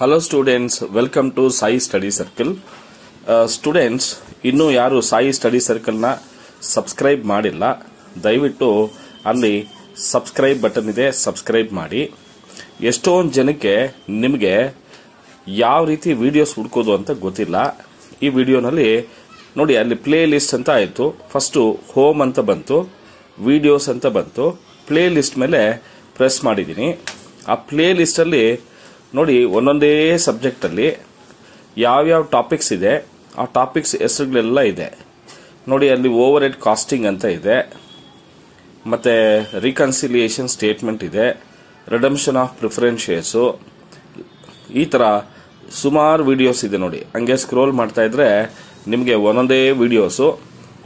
Hello students welcome to Sai study circle students ಇನ್ನೂ ಯಾರು Sai study ಸರ್ಕಲ್ನ subscribe ಮಾಡಿಲ್ಲ, ದಯವಿಟ್ಟು ಅಲ್ಲಿ ಸಬ್ಸ್ಕ್ರೈಬ್ ಬಟನ್ ಇದೆ ಸಬ್ಸ್ಕ್ರೈಬ್ ಮಾಡಿ. ಎಷ್ಟೊಂದು ಜನಕ್ಕೆ ನಿಮಗೆ ಯಾವ ರೀತಿ ವಿಡಿಯೋಸ್ ಹುಡ್ಕೋದು ಅಂತ ಗೊತ್ತಿಲ್ಲ. ಈ ವಿಡಿಯೋನಲ್ಲಿ ನೋಡಿ, ಅಲ್ಲಿ ಪ್ಲೇ ಲಿಸ್ಟ್ ಅಂತ ಆಯಿತು. ಫಸ್ಟು ಹೋಮ್ ಅಂತ ಬಂತು ವಿಡಿಯೋಸ್ ಅಂತ ಬಂತು. ಪ್ಲೇ ಲಿಸ್ಟ್ ಮೇಲೆ ಪ್ರೆಸ್ ಮಾಡಿದ್ದೀನಿ. ಆ ಪ್ಲೇ ಲಿಸ್ಟಲ್ಲಿ ನೋಡಿ, ಒಂದೊಂದೇ ಸಬ್ಜೆಕ್ಟಲ್ಲಿ ಯಾವ್ಯಾವ ಟಾಪಿಕ್ಸ್ ಇದೆ, ಆ ಟಾಪಿಕ್ಸ್ ಹೆಸರುಗಳೆಲ್ಲ ಇದೆ. ನೋಡಿ, ಅಲ್ಲಿ ಓವರ್ ಹೆಡ್ ಕಾಸ್ಟಿಂಗ್ ಅಂತ ಇದೆ. ಮತ್ತೆ ರಿಕನ್ಸಿಲಿಯೇಷನ್ ಸ್ಟೇಟ್ಮೆಂಟ್ ಇದೆ ರಿಡಮ್ಷನ್ ಆಫ್ ಪ್ರಿಫರೆನ್ಸ್ ಶೇರ್ಸು ಈ ಥರ ಸುಮಾರು ವಿಡಿಯೋಸ್ ಇದೆ ನೋಡಿ. ಹಂಗೆ ಸ್ಕ್ರೋಲ್ ಮಾಡ್ತಾ ಇದ್ರೆ ನಿಮಗೆ ಒಂದೊಂದೇ ವಿಡಿಯೋಸು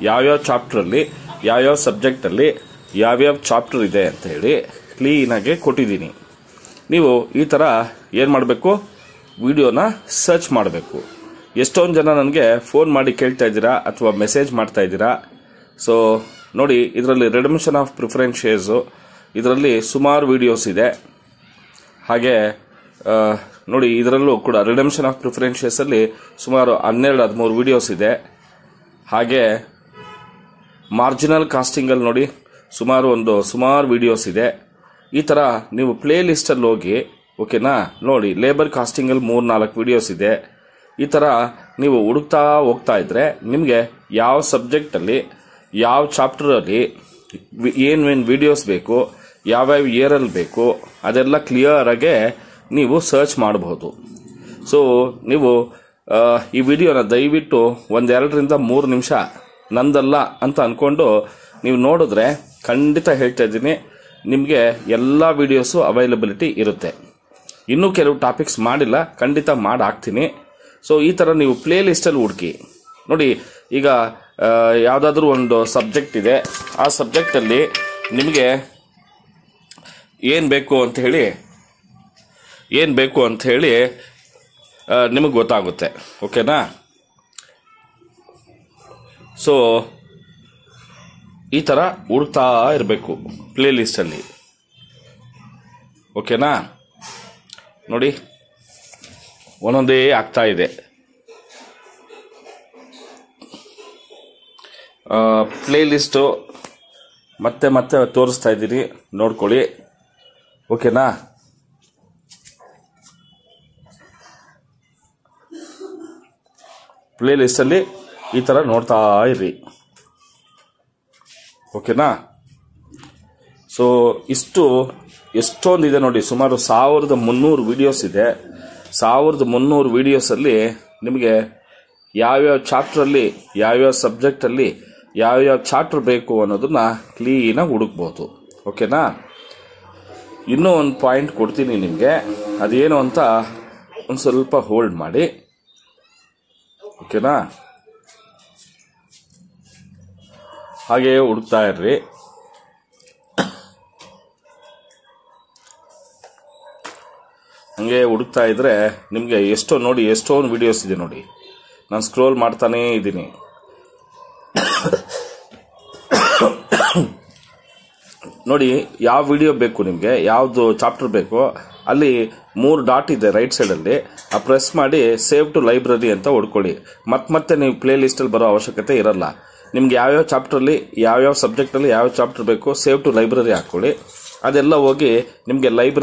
ಯಾವ್ಯಾವ ಚಾಪ್ಟ್ರಲ್ಲಿ ಯಾವ್ಯಾವ ಸಬ್ಜೆಕ್ಟಲ್ಲಿ ಯಾವ್ಯಾವ ಚಾಪ್ಟರ್ ಇದೆ ಅಂತ ಹೇಳಿ ಕ್ಲೀನಾಗಿ ಕೊಟ್ಟಿದ್ದೀನಿ. ನೀವು ಈ ಥರ ಏನು ಮಾಡಬೇಕು? ವಿಡಿಯೋನ ಸರ್ಚ್ ಮಾಡಬೇಕು. ಎಷ್ಟೊಂದು ಜನ ನನಗೆ ಫೋನ್ ಮಾಡಿ ಕೇಳ್ತಾ ಇದ್ದೀರಾ ಅಥವಾ ಮೆಸೇಜ್ ಮಾಡ್ತಾ ಇದ್ದೀರಾ? ಸೊ ನೋಡಿ, ಇದರಲ್ಲಿ ರೆಡಮಿಷನ್ ಆಫ್ ಪ್ರಿಫರೆನ್ಸ್ ಶೇರ್ಸು ಇದರಲ್ಲಿ ಸುಮಾರು ವಿಡಿಯೋಸ್ ಇದೆ. ಹಾಗೆ ನೋಡಿ, ಇದರಲ್ಲೂ ಕೂಡ ರಿಡಮ್ಷನ್ ಆಫ್ ಪ್ರಿಫರೆನ್ಸ್ ಶೇರ್ಸಲ್ಲಿ ಸುಮಾರು ಹನ್ನೆರಡು, ಹದಿಮೂರು ವಿಡಿಯೋಸ್ ಇದೆ. ಹಾಗೆ ಮಾರ್ಜಿನಲ್ ಕಾಸ್ಟಿಂಗಲ್ಲಿ ನೋಡಿ, ಸುಮಾರು ಒಂದು, ಸುಮಾರು ವಿಡಿಯೋಸ್ ಇದೆ. ಈ ಥರ ನೀವು ಪ್ಲೇ ಲಿಸ್ಟಲ್ಲಿ ಹೋಗಿ ಓಕೆನಾ ನೋಡಿ ಲೇಬರ್ ಕಾಸ್ಟಿಂಗಲ್ಲಿ ಮೂರು ನಾಲ್ಕು ವಿಡಿಯೋಸ್ ಇದೆ. ಈ ಥರ ನೀವು ಹುಡುಕ್ತಾ ಹೋಗ್ತಾ ಇದ್ರೆ ನಿಮಗೆ ಯಾವ ಸಬ್ಜೆಕ್ಟಲ್ಲಿ ಯಾವ ಚಾಪ್ಟರಲ್ಲಿ ಏನೇನು ಏನು ವಿಡಿಯೋಸ್ ಬೇಕು ಯಾವ್ಯಾವ ಇಯರಲ್ಲಿ ಬೇಕು, ಅದೆಲ್ಲ ಕ್ಲಿಯರಾಗೆ ನೀವು ಸರ್ಚ್ ಮಾಡಬಹುದು. ಸೊ ನೀವು ಈ ವಿಡಿಯೋನ ದಯವಿಟ್ಟು ಒಂದೆರಡರಿಂದ ಮೂರು ನಿಮಿಷ ನಂದಲ್ಲ ಅಂತ ಅಂದ್ಕೊಂಡು ನೀವು ನೋಡಿದ್ರೆ ಖಂಡಿತ ಹೇಳ್ತಾ ಇದ್ದೀನಿ. ನಿಮಗೆ ಎಲ್ಲ ವಿಡಿಯೋಸು ಅವೈಲಬಿಲಿಟಿ ಇರುತ್ತೆ. ಇನ್ನೂ ಕೆಲವು ಟಾಪಿಕ್ಸ್ ಮಾಡಿಲ್ಲ, ಖಂಡಿತ ಮಾಡಿ ಹಾಕ್ತೀನಿ ಸೊ ಈ ಥರ ನೀವು ಪ್ಲೇ ಲಿಸ್ಟಲ್ಲಿ ಹುಡುಕಿ. ನೋಡಿ, ಈಗ ಯಾವುದಾದ್ರೂ ಒಂದು ಸಬ್ಜೆಕ್ಟ್ ಇದೆ. ಆ ಸಬ್ಜೆಕ್ಟಲ್ಲಿ ನಿಮಗೆ ಏನು ಬೇಕು ಅಂತ ಹೇಳಿ, ಏನು ಬೇಕು ಅಂತ ಹೇಳಿ ನಿಮಗೆ ಗೊತ್ತಾಗುತ್ತೆ. ಓಕೆನಾ ಸೊ ಈ ಥರ ಹುಡುಕ್ತಾ ಇರಬೇಕು ಪ್ಲೇ ಲಿಸ್ಟಲ್ಲಿ ಓಕೆನಾ ನೋಡಿ, ಒಂದೊಂದೇ ಆಗ್ತಾ ಇದೆ. ಪ್ಲೇ ಲಿಸ್ಟು ಮತ್ತೆ ಮತ್ತೆ ತೋರಿಸ್ತಾ ಇದ್ದೀನಿ ನೋಡ್ಕೊಳ್ಳಿ. ಓಕೆನಾ ಪ್ಲೇ ಲಿಸ್ಟಲ್ಲಿ ಈ ಥರ ನೋಡ್ತಾ ಇರಿ. ಓಕೆನಾ? ಸೊ ಇಷ್ಟು ಎಷ್ಟೊಂದು ಇದೆ ನೋಡಿ, ಸುಮಾರು ಸಾವಿರದ ಮುನ್ನೂರು ವಿಡಿಯೋಸ್ ಇದೆ. ಸಾವಿರದ ಮುನ್ನೂರು ವಿಡಿಯೋಸಲ್ಲಿ ನಿಮಗೆ ಯಾವ್ಯಾವ ಚಾಪ್ಟ್ರಲ್ಲಿ ಯಾವ್ಯಾವ ಸಬ್ಜೆಕ್ಟಲ್ಲಿ ಯಾವ್ಯಾವ ಚಾಪ್ಟರ್ ಬೇಕು ಅನ್ನೋದನ್ನ ಕ್ಲೀನಾಗಿ ಹುಡುಕ್ಬೋದು. ಓಕೆನಾ? ಇನ್ನೂ ಒಂದು ಪಾಯಿಂಟ್ ಕೊಡ್ತೀನಿ ನಿಮಗೆ. ಅದೇನು ಅಂತ ಒಂದು ಸ್ವಲ್ಪ ಹೋಲ್ಡ್ ಮಾಡಿ. ಓಕೆನಾ? ಹಾಗೆ ಹುಡುಕ್ತಾ ಇರ್ರಿ. ಹಂಗೆ ಹುಡುಕ್ತಾ ಇದ್ರೆ ನಿಮಗೆ ಎಷ್ಟೋ ನೋಡಿ ಎಷ್ಟೊಂದು ವಿಡಿಯೋಸ್ ಇದೆ ನೋಡಿ. ನಾನು ಸ್ಕ್ರೋಲ್ ಮಾಡ್ತಾನೇ ಇದ್ದೀನಿ. ನೋಡಿ, ಯಾವ ವಿಡಿಯೋ ಬೇಕು ನಿಮಗೆ, ಯಾವುದು ಚಾಪ್ಟರ್ ಬೇಕು, ಅಲ್ಲಿ ಮೂರು ಡಾಟ್ ಇದೆ ರೈಟ್ ಸೈಡಲ್ಲಿ ಆ ಪ್ರೆಸ್ ಮಾಡಿ ಸೇವ್ ಟು ಲೈಬ್ರರಿ ಅಂತ ಹೊಡ್ಕೊಳ್ಳಿ. ಮತ್ತೆ ಮತ್ತೆ ನೀವು ಪ್ಲೇ ಲಿಸ್ಟಲ್ಲಿ ಬರೋ ಅವಶ್ಯಕತೆ ಇರಲ್ಲ. ನಿಮ್ಗೆ ಯಾವ್ಯಾವ ಚಾಪ್ಟ್ರಲ್ಲಿ ಯಾವ್ಯಾವ ಸಬ್ಜೆಕ್ಟಲ್ಲಿ ಯಾವ ಚಾಪ್ಟರ್ ಬೇಕು ಸೇವ್ ಟು ಲೈಬ್ರರಿ ಹಾಕ್ಕೊಳ್ಳಿ ಅದೆಲ್ಲ ಹೋಗಿ ನಿಮಗೆ ಲೈಬ್ರರಿ